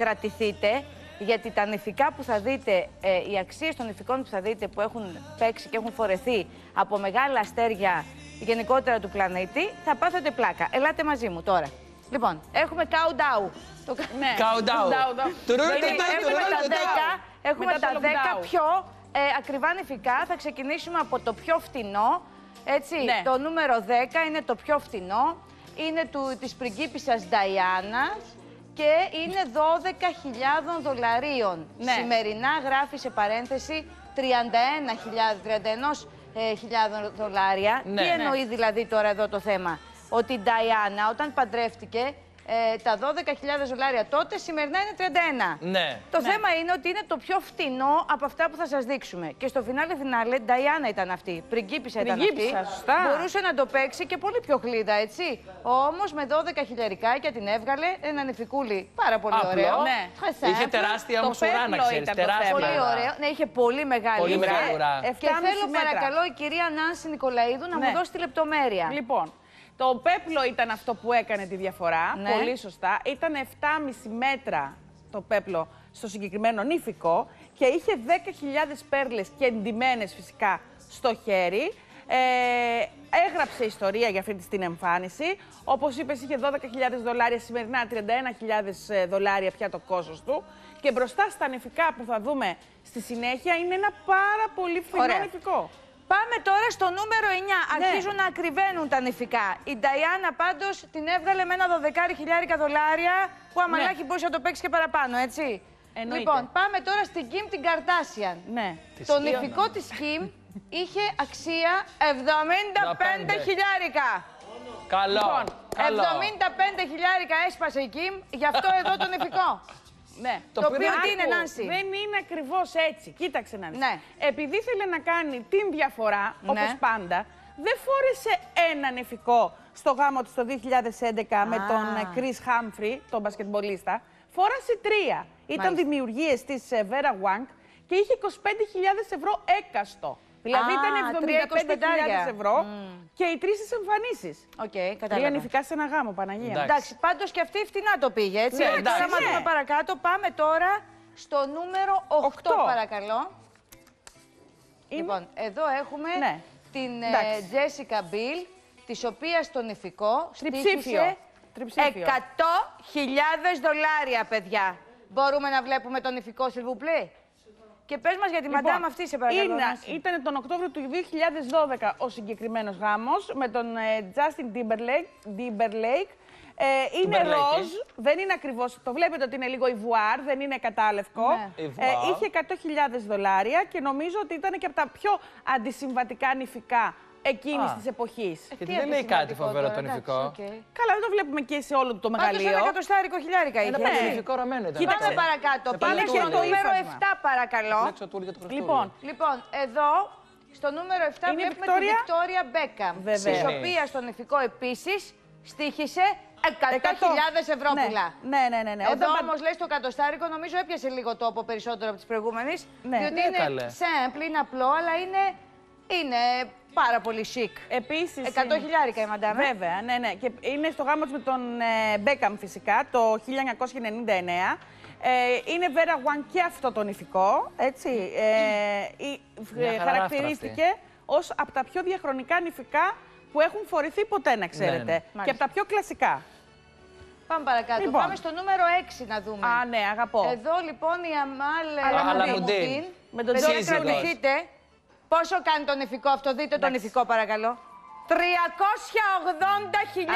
κρατηθείτε, γιατί τα νηφικά που θα δείτε, ε, οι αξίες των νηφικών που θα δείτε που έχουν παίξει και έχουν φορεθεί από μεγάλα αστέρια γενικότερα του πλανήτη, θα πάθετε πλάκα. Ελάτε μαζί μου τώρα. Λοιπόν, έχουμε countdown. Το... Ναι. Countdown. Δηλαδή, έχουμε τα 10, έχουμε Μετά τα το 10 lockdown. πιο ε, ακριβά νηφικά. Θα ξεκινήσουμε από το πιο φτηνό. Έτσι, Ναι. το νούμερο 10 είναι το πιο φτηνό. Είναι του, της πριγκίπισσας Νταϊάνας και είναι 12.000 δολαρίων. Ναι. Σημερινά γράφει σε παρένθεση 31.000 31.000 δολάρια. Ναι. Τι Ναι. εννοεί δηλαδή τώρα εδώ το θέμα; Ότι η Νταϊάννα όταν παντρεύτηκε ε, τα 12.000 δολάρια τότε σημερινά είναι 31. Ναι. Το Ναι. θέμα είναι ότι είναι το πιο φτηνό από αυτά που θα σας δείξουμε. Και στο φινάλε φινάλε, Νταϊάννα ήταν αυτή. Πριγκίπισσα ήταν αυτή. Πριγκίπισσα, σωστά. Μπορούσε να το παίξει και πολύ πιο γλίδα, έτσι. Όμως με 12 χιλιαρικάκια την έβγαλε ένα νηφικούλη. Πάρα πολύ Απλό. ωραίο. Ναι. Très Είχε simple. τεράστια Το όμω ουρά, να πέπλο ξέρεις. ήταν το Τεράστια. θέμα. Πολύ ουρά. ωραίο. Ναι, είχε πολύ μεγάλη Πολύ ουρά. μεγάλη ουρά. Και 7,5 θέλω μέτρα. παρακαλώ η κυρία Νάνση Νικολαίδου να Ναι. μου δώσει τη λεπτομέρεια. Λοιπόν, το πέπλο ήταν αυτό που έκανε τη διαφορά. Ναι. Πολύ σωστά. Ήταν 7,5 μέτρα το πέπλο στο συγκεκριμένο νηφικό και είχε 10.000 πέρλες και εντυμένες φυσικά στο χέρι. Ε, έγραψε ιστορία για αυτή της την εμφάνιση. Όπως είπες, είχε 12.000 δολάρια, σημερινά 31.000 δολάρια πια το κόστος του. Και μπροστά στα νηφικά που θα δούμε στη συνέχεια είναι ένα πάρα πολύ φθηνό Ωραία. νηφικό. Πάμε τώρα στο νούμερο 9. Ναι. Αρχίζουν να ακριβένουν τα νηφικά. Η Νταϊάννα πάντως την έβγαλε με ένα 12 χιλιάρικα δολάρια που αμαλάκι μπορούσε να το παίξει και παραπάνω, έτσι. Ναι. Εννοείται. Λοιπόν, πάμε τώρα στην Κιμ την Καρτάσιαν. Ναι. Της Το Kim. νηφικό της Κιμ είχε αξία 75 χιλιάρικα. Καλό. Λοιπόν, 75 καλό. χιλιάρικα έσπασε η Κιμ, γι' αυτό εδώ το νυφικό. Ναι. Το οποίο οποίο δεν τι είναι, Άκου, Νάνσυ; Δεν είναι ακριβώς έτσι. Κοίταξε να δεις. Ναι. Επειδή ήθελε να κάνει την διαφορά, Ναι. όπως πάντα, δεν φόρεσε ένα νυφικό στο γάμο του το 2011 με Α. τον ε, Kris Humphries, τον μπασκετμπολίστα. Φόρεσε τρία. Ήταν Μάλιστα. δημιουργίες της ε, Vera Wang και είχε 25.000 ευρώ έκαστο. Δηλαδή Α, ήταν τρία 75.000 ευρώ και οι τρεις τις εμφανίσεις. Οκ, Τρία κατάλαβα. νυφικά σε ένα γάμο, Παναγία. Εντάξει. Εντάξει, πάντως και αυτή φτηνά το πήγε, έτσι. Ναι, τώρα, εντάξει. άμα Ναι. δούμε παρακάτω, πάμε τώρα στο νούμερο 8, Οκτώ. παρακαλώ. Είναι- Λοιπόν, εδώ έχουμε Ναι. την ε, Εντάξει. Τζέσικα Μπιλ, της οποίας το νηφικό Τριψήφιο. στήχησε Τριψήφιο. 100.000 δολάρια, παιδιά. Μπορούμε να βλέπουμε τον νηφικό, Σιλβουπλέ. Και πες μας για τη μαντάμ αυτή, σε παρακαλώ. Λοιπόν, είναι, Νάση. ήταν τον Οκτώβριο του 2012 ο συγκεκριμένος γάμος με τον ε, Justin Timberlake. Timberlake. Ε, είναι Timberlake, ροζ, δεν είναι ακριβώς, το βλέπετε ότι είναι λίγο ιβουάρ, δεν είναι κατάλευκο. Ναι. Ιβουάρ. Ε, είχε 100.000 δολάρια και νομίζω ότι ήταν και από τα πιο αντισυμβατικά νηφικά εκείνης Α. της εποχής. Γιατί Τι δεν λέει κάτι αντισυμβατικό φοβερό τώρα, το εντάξει, νηφικό. οκ. Καλά, δεν το βλέπουμε και σε όλο το Πάντως μεγαλείο. ένα εκατοστάρικο χιλιάρικα είχε. Ένα έτσι. πανηγυρικό ραμμένο ήταν. Κοίταξε. Πάμε παρακάτω. Σε Πάμε παλαιό στο και το νούμερο ύφασμα. 7, παρακαλώ. Λέξω τούρ για το Χριστούγεννο. Λοιπόν, Λοιπόν, εδώ στο νούμερο 7 Είναι η βλέπουμε Βικτόρια. τη Βικτόρια; Μπέκαμ. Βέβαια. Της οποίας στο νηφικό επίσης στήχησε 100.000 ευρώ Ναι, πουλά. Ναι, ναι, ναι. ναι. Εδώ Όταν πα- όμως λέει στο κατοστάρικο, νομίζω έπιασε λίγο τόπο περισσότερο από τις προηγούμενες. Ναι. Διότι Ναι, είναι καλέ. simple, είναι απλό, αλλά είναι, είναι πάρα πολύ chic. Επίσης... 100 χιλιάρικα η μαντάμε. Βέβαια, ναι, ναι. Και είναι στο γάμο της με τον ε, Μπέκαμ φυσικά, το 1999. Ε, είναι Vera Wang και αυτό το νηφικό, έτσι. Ε, η- Μια ε, χαρά χαρακτηρίστηκε ως από τα πιο διαχρονικά νηφικά που έχουν φορηθεί ποτέ, να ξέρετε. Ναι, ναι. Και Μάλιστα. από τα πιο κλασικά. Πάμε παρακάτω. Λοιπόν. Πάμε στο νούμερο 6 να δούμε. Α, ναι, αγαπώ. Εδώ λοιπόν η Αμάλ Αλαμουντίν. Αλαμουντίν. Με τον Παιδιά, Τζέσι κρατηθείτε. Πόσο κάνει το νηφικό αυτό, δείτε το Εντάξει. νηφικό παρακαλώ. 380.000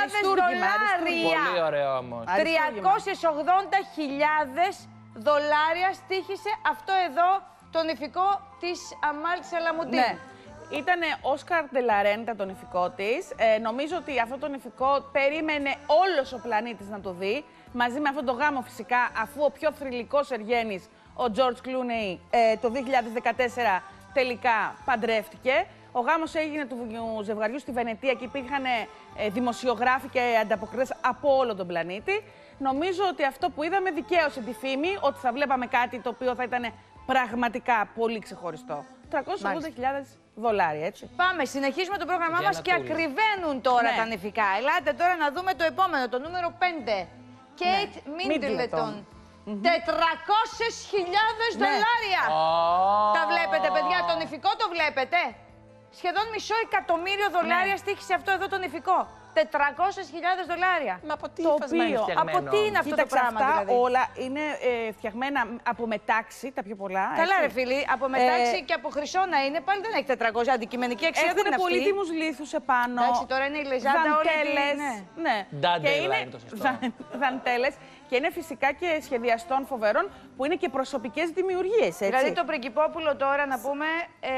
Αριστούργημα, δολάρια. Πολύ ωραίο όμως. Αριστούργημα. 380.000 δολάρια στήχησε αυτό εδώ το νηφικό της Αμάλ Σαλαμουντίν. Ναι. Ήταν Όσκαρ Ντελαρέν, ήταν το νηφικό της. Ε, νομίζω ότι αυτό το νηφικό περίμενε όλος ο πλανήτης να το δει. Μαζί με αυτόν τον γάμο φυσικά, αφού ο πιο θρηλυκός Εργένη, ο George Clooney, ε, το 2014 τελικά παντρεύτηκε. Ο γάμος έγινε του ζευγαριού στη Βενετία και υπήρχαν ε, δημοσιογράφοι και ανταποκριτές από όλο τον πλανήτη. Νομίζω ότι αυτό που είδαμε δικαίωσε τη φήμη ότι θα βλέπαμε κάτι το οποίο θα ήταν πραγματικά πολύ ξεχωριστό. 380.000 δολάρια, έτσι. Πάμε, συνεχίζουμε το πρόγραμμά Για μας ένα και τούλι. ακριβένουν τώρα Ναι. τα νηφικά. Ελάτε τώρα να δούμε το επόμενο, το νούμερο 5. Κέιτ Middleton. Μίντλετον. δολάρια. Ω. Τα βλέπετε, παιδιά, το νηφικό το βλέπετε; Σχεδόν μισό εκατομμύριο δολάρια στήχησε αυτό εδώ το νηφικό. 400.000 δολάρια. Μα από τι Το φασμα είναι οποίο- φτιαγμένο; Από τι είναι αυτό το Κοίταξε, πράγμα, αυτά δηλαδή; όλα είναι ε, φτιαγμένα από μετάξι, τα πιο πολλά. Καλά, έτσι. ρε φίλοι, από μετάξι Ε, και από χρυσό να είναι, πάλι δεν έχει 400. Αντικειμενική αξία δεν Έχουν είναι αυτή. πολύτιμους λίθους επάνω. Εντάξει, τώρα είναι η λεζάντα όλη τη- δαντέλες, ναι. ναι. Ντάντελα Και είναι είναι το σωστό. δα- δαντέλες και είναι φυσικά και σχεδιαστών φοβερών που είναι και προσωπικές δημιουργίες, έτσι. Δηλαδή το Πριγκυπόπουλο τώρα να πούμε. Ε,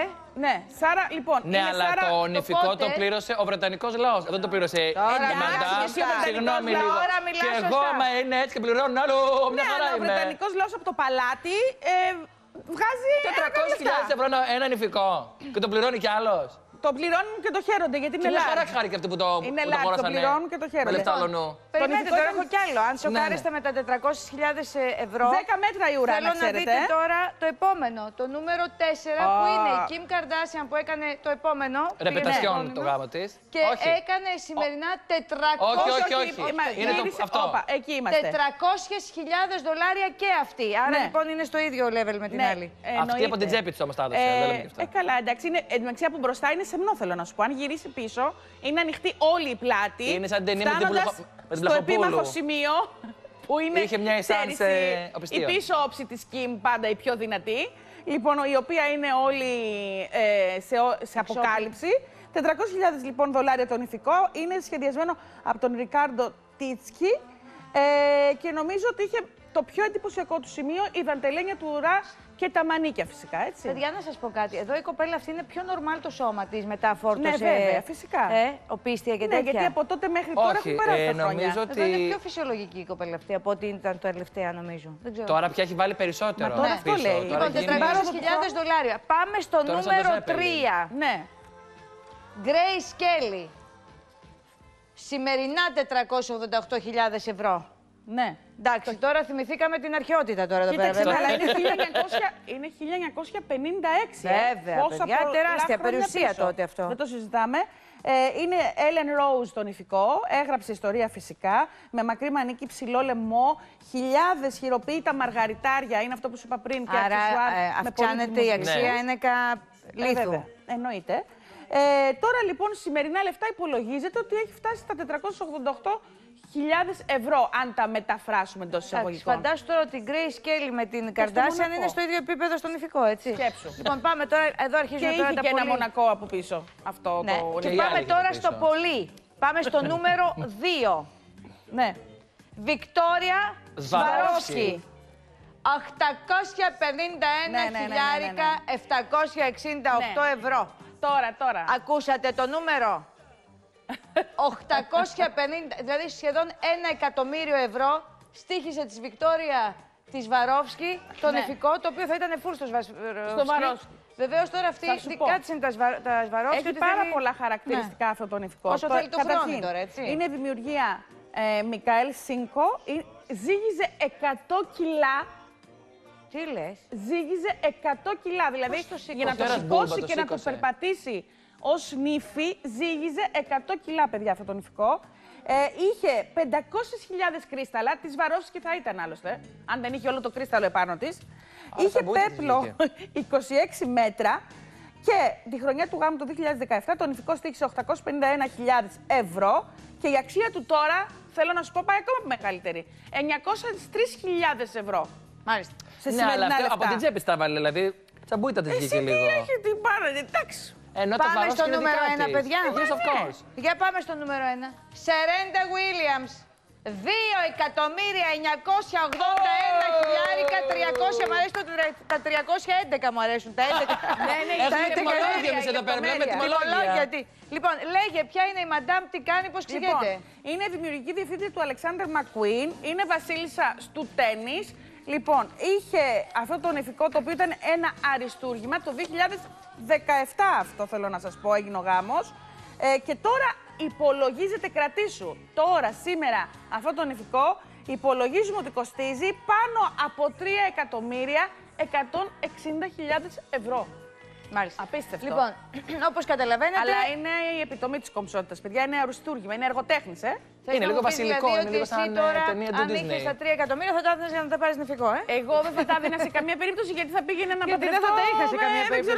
ε, Ναι, Σάρα, λοιπόν, Ναι, είναι αλλά Σάρα... το νηφικό πότε; το πλήρωσε ο Βρετανικός λαός. Δεν το πλήρωσε Τώρα, η εντάξει, Μαντάμ. εσύ ο Βρετανικός Συγγνώμη λαός, λίγο. τώρα μιλάς Και εγώ, σωστά. άμα είναι έτσι και πληρώνω άλλο, μια Ναι, χαρά αλλά ο είμαι. Βρετανικός λαός από το παλάτι ε, βγάζει 400.000 ευρώ ένα- ένα νηφικό. Και το πληρώνει κι άλλος. Το πληρώνουν και το χαίρονται γιατί Και είναι μια χαρά large. χάρη και αυτοί που το, Είναι που το large, το αγοράσανε πληρώνουν και το χαίρονται. Με λεφτά Λοιπόν, αλλονού. Περιμένετε, νηφικό τώρα ήταν- έχω κι άλλο. Αν σοκάρεστε ναι. με τα 400.000 ευρώ. 10 μέτρα η ουρά, Θέλω να να ξέρετε. δείτε ε. τώρα το επόμενο. Το νούμερο 4 που Α. είναι η Kim Kardashian που έκανε το επόμενο. πήγε Ρεπετασιόν στο το γάμο της. Και έκανε σημερινά 400 Όχι, όχι, όχι. Μα, Είναι το- γύρισε- αυτό. όπα, εκεί είμαστε. 400.000 δολάρια και αυτή. Άρα Ναι. λοιπόν είναι στο ίδιο level με την Ναι, άλλη. Αυτή εννοείται. από την τσέπη τη όμως τα έδωσε. δεν λέμε και Ε, αυτά. ε, καλά, εντάξει. Είναι, εν τω μεταξύ από μπροστά είναι σεμνό, θέλω να σου πω. Αν γυρίσει πίσω, είναι ανοιχτή όλη η πλάτη. Είναι σαν ταινία με την φτάνοντας Πλαχο- με την Στο Πλαχοπούλου. επίμαχο σημείο που είναι. Είχε μια ξέρεις, essence, η- ε, η οπισθίων. πίσω όψη της Κιμ πάντα η πιο δυνατή. Λοιπόν, η οποία είναι όλη ε, σε, ο- σε αποκάλυψη. 400.000 λοιπόν δολάρια το νηφικό. Είναι σχεδιασμένο από τον Ρικάρντο Τίτσκι. Ε, και νομίζω ότι είχε το πιο εντυπωσιακό του σημείο η δαντελένια του ουρά και τα μανίκια φυσικά, έτσι. Παιδιά, να σας πω κάτι. Εδώ η κοπέλα αυτή είναι πιο νορμάλ το σώμα της μετά φόρτωσε. Ναι, βέβαια, φυσικά. Ε, οπίστια και ναι, τέτοια. γιατί από τότε μέχρι τώρα Όχι, έχουν περάσει ε, τα χρόνια. νομίζω Εδώ είναι ότι πιο φυσιολογική η κοπέλα αυτή από ό,τι ήταν το τελευταία, νομίζω. Δεν ξέρω. τώρα πια έχει βάλει περισσότερο. Μα τώρα αυτό πίσω. λέει. Τώρα Λοιπόν, γίνει- 400.000 δολάρια. Πάμε στο Τώρα σαν νούμερο το Zeppelin. 3. Ναι. Grace Kelly. Σημερινά 488.000 ευρώ. Ναι. Εντάξει, τώρα θυμηθήκαμε την αρχαιότητα τώρα εδώ πέρα. Κοίταξε, βέβαια. αλλά είναι 1900 είναι 1956. ε. Βέβαια, Πόσα παιδιά, πολλά τεράστια χρόνια περιουσία πίσω. τότε αυτό. Δεν το συζητάμε. Ε, είναι Ellen Rose το νηφικό, έγραψε ιστορία φυσικά, με μακρύ μανίκι, ψηλό λαιμό, χιλιάδες χειροποίητα μαργαριτάρια, είναι αυτό που σου είπα πριν, και Άρα αξεσουάρ ε, με αυξάνεται η πολύτιμους αξία Ναι. ένεκα Ε, λίθου. βέβαια, εννοείται. Ε, τώρα λοιπόν σημερινά λεφτά υπολογίζεται ότι έχει φτάσει στα 488.000 ευρώ, αν τα μεταφράσουμε εντός Εντάξει, εισαγωγικών. φαντάσου τώρα ότι η Grace Kelly με την Kardashian Μονακό. είναι στο ίδιο επίπεδο στο νηφικό, έτσι. Σκέψου. Λοιπόν, πάμε τώρα, εδώ Και αρχίζουμε τώρα είχε τα και ένα πολύ... μονακό από πίσω. Αυτό Ναι. το Και οι πάμε άλλοι τώρα από πίσω. στο πολύ. Πάμε στο νούμερο 2. Ναι. Βικτόρια Σβαρόφσκι. Σβαρόφσκι. 851 Ναι, ναι, ναι, ναι, ναι, ναι. χιλιάρικα 768 Ναι. ευρώ. Τώρα, τώρα. Ακούσατε το νούμερο; 850, δηλαδή σχεδόν ένα εκατομμύριο ευρώ στήχησε της Βικτόρια της Βαρόφσκι το Ναι. νηφικό, το οποίο θα ήταν full στο Σβαρόφσκι. Στο Βαρόφσκι. Βεβαίως τώρα αυτή Θα σου πω. κάτσε είναι τα, σβα... τα Σβαρόφσκι. Έχει ότι πάρα θέλει- πολλά χαρακτηριστικά Ναι. αυτό το νηφικό. Όσο θέλει το καταρχήν, χρόνο τώρα, έτσι. Είναι δημιουργία ε, Μικαέλ Σίνκο. Ε, Ζύγιζε 100 κιλά. Τι λες; Ζύγιζε 100 κιλά. Δηλαδή Πώς το σήκωσε; για να το Ένας μπούλμπα σηκώσει το και να το σήκωσε. περπατήσει ως νύφη, ζύγιζε 100 κιλά, παιδιά, αυτό το νηφικό. Ε, είχε 500.000 κρίσταλα. Τη Βαρόφσκι θα ήταν άλλωστε, αν δεν είχε όλο το κρίσταλο επάνω της. Είχε σαν μπούτι της πέπλο 26 μέτρα και τη χρονιά του γάμου το 2017 το νηφικό στήχησε 851.000 ευρώ και η αξία του τώρα, θέλω να σου πω, πάει ακόμα μεγαλύτερη. 903.000 ευρώ. Μάλιστα. Σε Ναι, αλλά σημερινά αυτό λεφτά. από την τσέπη τα βάλε, δηλαδή. Τσαμπούιτα της Εσύ βγήκε τι λίγο. έχεις την πάρα, εντάξει. Ενώ το Πάμε Σβαρόφσκι στο είναι νούμερο δικά ένα, της. παιδιά. Yes, of course. Για πάμε στο νούμερο 1. Σερέντα Williams. 2 εκατομμύρια 981 χιλιάρικα 300. Μ' αρέσει το, τρα- τα 311 μου αρέσουν. Τα 11. Ναι, ναι, τα Έχουμε 11 τιμολόγια εμείς εδώ πέρα, βλέπουμε τιμολόγια. τι. Λοιπόν, λέγε ποια είναι η μαντάμ, τι κάνει, πώς Λοιπόν, ξηγείται. είναι δημιουργική διευθύντρια του Αλεξάνδρ Μακουίν, είναι βασίλισσα του τέννη. Λοιπόν, είχε αυτό το νηφικό το οποίο ήταν ένα αριστούργημα το 2017 αυτό θέλω να σας πω, έγινε ο γάμος. Ε, και τώρα υπολογίζεται, κρατήσου, τώρα, σήμερα, αυτό το νηφικό υπολογίζουμε ότι κοστίζει πάνω από 3 εκατομμύρια 160.000 ευρώ. Μάλιστα. Απίστευτο. Λοιπόν, όπως καταλαβαίνετε. Αλλά είναι η επιτομή της κομψότητας, παιδιά, είναι αριστούργημα, είναι εργοτέχνης, ε. Θες Είναι να λίγο μου πεις βασιλικό, δηλαδή είναι ότι λίγο εσύ σαν, ε, τώρα, ταινία του αν Disney. είχες τα 3 εκατομμύρια θα τα έδινες για να τα πάρεις νηφικό, ε. Εγώ δεν θα τα έδινα σε καμία περίπτωση γιατί θα πήγαινε να Γιατί δεν θα παντρευτώ τα είχα σε με- καμία δεν περίπτωση.